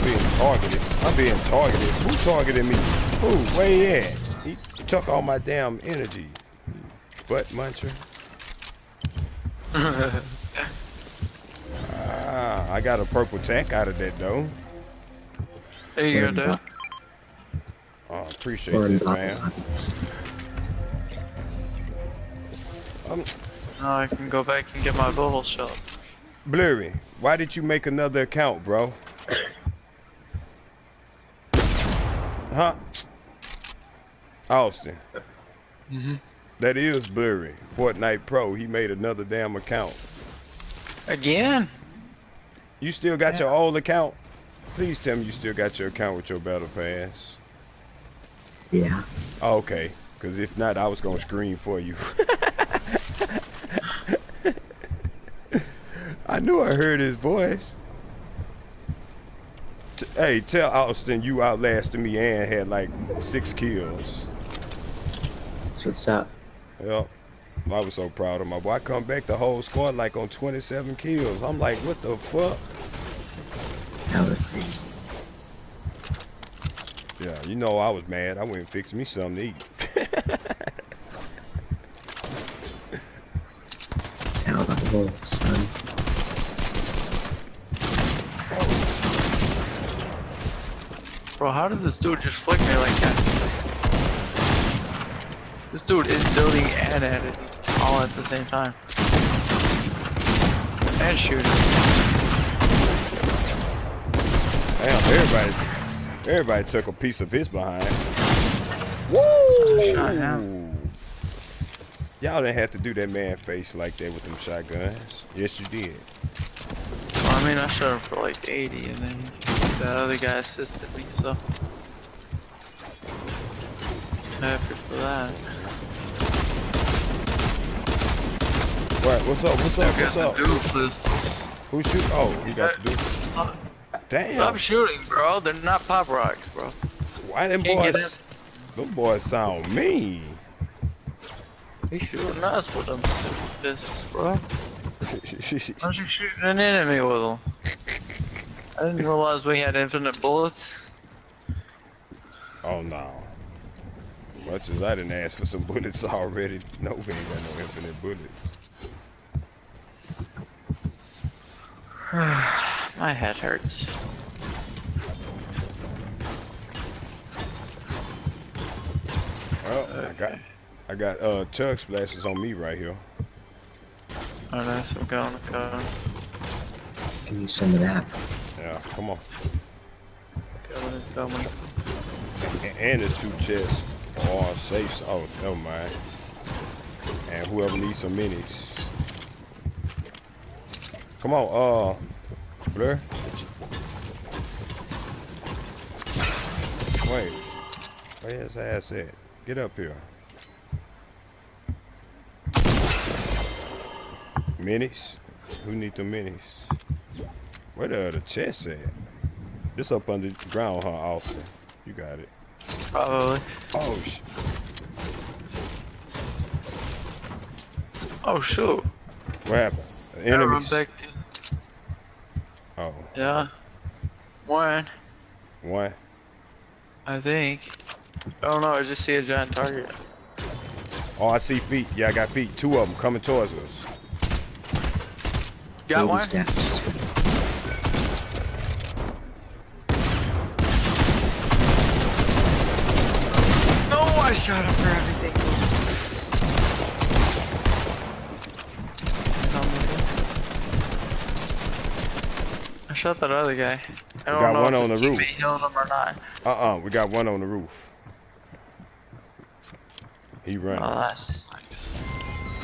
I'm being targeted. I'm being targeted. Who targeted me? Who? Where he at? He took all my damn energy. Butt muncher. ah, I got a purple tank out of that though. There you go, dude. Oh, appreciate that, man. Um, now I can go back and get my bubble shot. Blurry, why did you make another account, bro? Huh? Austin. Mm -hmm. That is Blurry. Fortnite Pro. He made another damn account. Again? You still got yeah. your old account? Please tell me you still got your account with your battle pass. Yeah. Oh, okay. Because if not, I was going to scream for you. I knew I heard his voice. Hey, tell Austin you outlasted me and had like six kills. That's what's up. Yep. I was so proud of my boy. I come back the whole squad like on 27 kills. I'm like, what the fuck? That was crazy. Yeah, you know I was mad. I went and fixed me something to eat. Tell the whole son. Bro, how did this dude just flick me like that? This dude is building and editing all at the same time. And shooting. Damn, everybody, everybody took a piece of his behind. Woo! Y'all didn't have to do that man face like that with them shotguns. Yes, you did. Well, I mean, I shot him for like 80, and then the other guy assisted me, so. Happy for that. What? What's up? What's up? What's up? Who shoot? Oh, you got the dual. Damn. Stop shooting, bro. They're not pop rocks, bro. Why them boys? Them boys sound mean. He's shooting us with them stupid pistols, bro. Why are you shooting an enemy with them? I didn't realize we had infinite bullets. Oh no. Much as I didn't ask for some bullets already, no, we ain't got no infinite bullets. My head hurts. Well, okay. I got I got uh chug splashes on me right here. Oh nice, I'm going, I'm going. Give me some of that. Yeah, come on. And, and there's two chests. Oh, safes. Oh, never mind. And whoever needs some minis. Come on, uh, Blur. Wait, where his ass at? Get up here. Minis? Who need the minis? Where the, the chest at? This up under the ground, huh, Austin? You got it. Probably. Oh, sh. Oh, shoot. What happened? Enemies. back to Oh. Yeah. One. One. I think. I don't know, I just see a giant target. Oh, I see feet. Yeah, I got feet. Two of them coming towards us. Got Baby one? Steps. I shot him for everything. I shot that other guy. I don't got know one if on the roof. healed him or not. Uh-uh, we got one on the roof. He running. Oh, that sucks.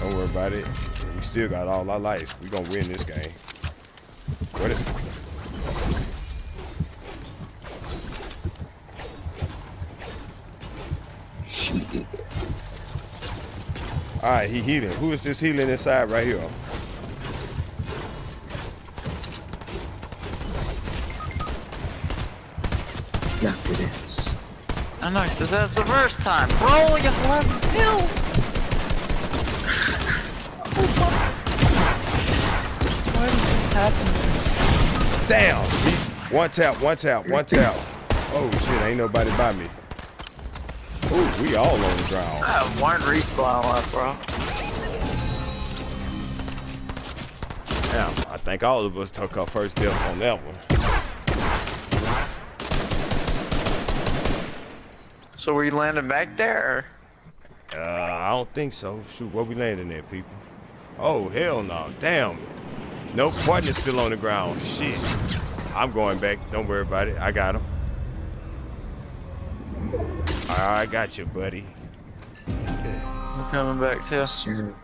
Don't worry about it. We still got all our lives. We gonna win this game. What is? All right, he healing. Who is this healing inside right here? knocked his ass. I knocked his ass the first time. Bro, you have 11 kills! Why did this happen? Damn! One tap, one tap, one tap. Oh shit, ain't nobody by me. Ooh, we all on the ground. I have one respawn left, bro. Damn, I think all of us took our first death on that one. So were you landing back there? Uh, I don't think so. Shoot, where we landing at, people? Oh, hell no. Damn. Nope, partner's still on the ground. Shit. I'm going back. Don't worry about it. I got him. I got you, buddy. I'm coming back. Sir,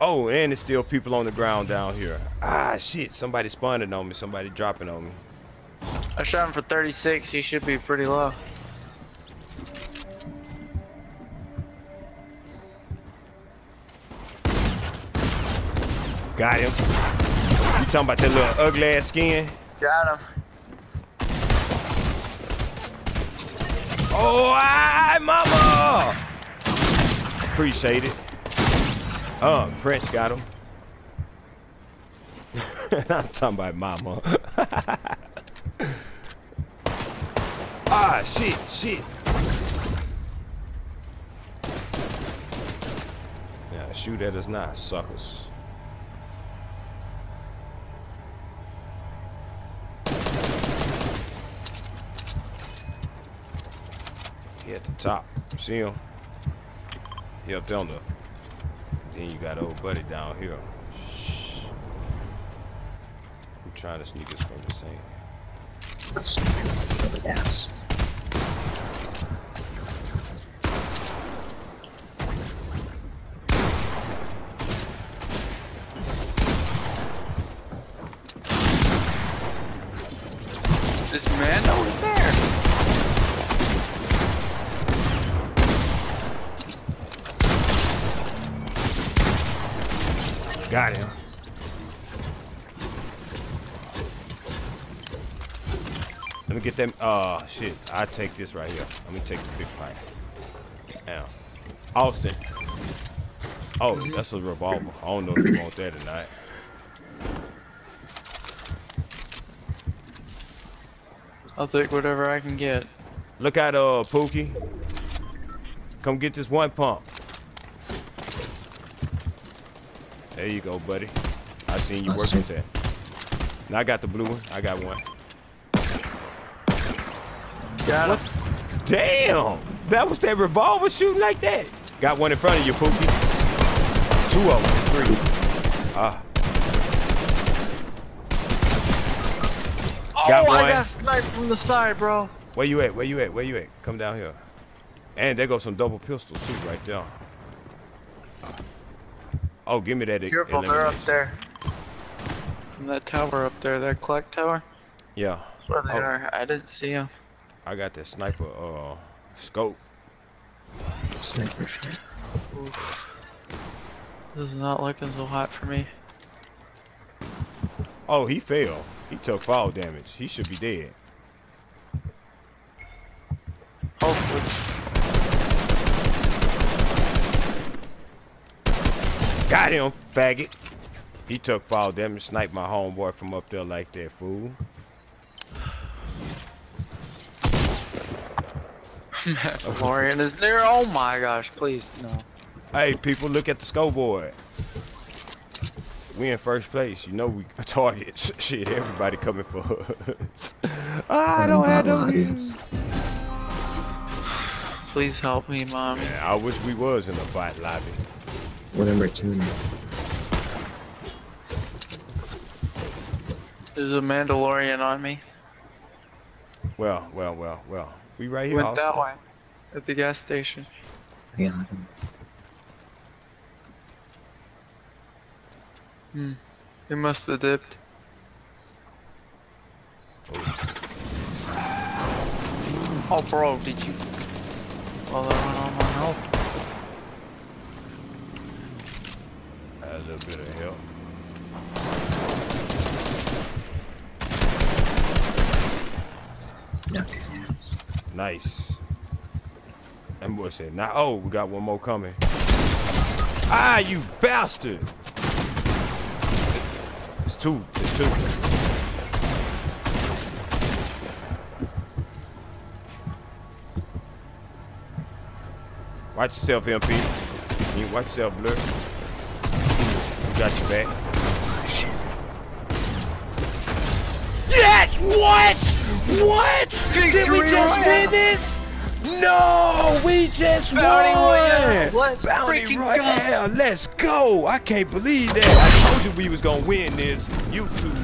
Oh, and there's still people on the ground down here. Ah, shit. Somebody spawning on me. Somebody dropping on me. I shot him for 36. He should be pretty low. Got him. You talking about that little ugly ass skin? Got him. Oh, hi, mama! Appreciate it. Oh, Prince got him. I'm talking about mama. ah, shit, shit. Yeah, shoot at us now, suckers. He at the top. See him? He up there on the. Then you got old buddy down here. Shh. I'm trying to sneak us from the same. ass. This man over there. Got him. Let me get them. Uh, shit. I take this right here. Let me take the big pipe. Now, Austin. Oh, that's a revolver. I don't know if you want that or not. I'll take whatever I can get. Look out, uh, Pookie. Come get this one pump. There you go, buddy. I seen you work Awesome. with that. And I got the blue one. I got one. Got him. Damn! That was that revolver shooting like that. Got one in front of you, Pookie. Two of them. Three. Ah. Oh, Got I one. got sniped from the side, bro. Where you at? Where you at? Where you at? Come down here. And there goes some double pistols too, right there. Oh, give me that. Careful, they're up there. From that tower up there, that clock tower. Yeah, That's where they Oh. are. I didn't see them. I got that sniper uh scope. Sniper shot. This is not looking so hot for me. Oh, he fell. He took fall damage. He should be dead. Got him, faggot. He took fall damage. Sniped my homeboy from up there like that, fool. Mandalorian is near. Oh my gosh, please, no. Hey, people, look at the scoreboard. We in first place. You know we targets. Shit, everybody coming for us. I don't have no Audience. Please help me, mommy. Yeah, I wish we was in the fight lobby. We're number two now. There's a Mandalorian on me. Well, well, well, well. We right here. Went that way. At the gas station. I got him. Hmm. He must have dipped. Oh, bro, did you? Well, that went on my health. a little bit of help. Nice. That boy said, "Now, oh, we got one more coming." Ah, you bastard! It's two. It's two. Watch yourself, MP. You watch yourself, Blur. We got your back. Yeah! What? What? Did we just Royale. win this? No, we just Bounty won. Royale. Let's Bounty freaking Royale. Let's go. I can't believe that. I told you we was gonna win this. YouTube, baby. It's going-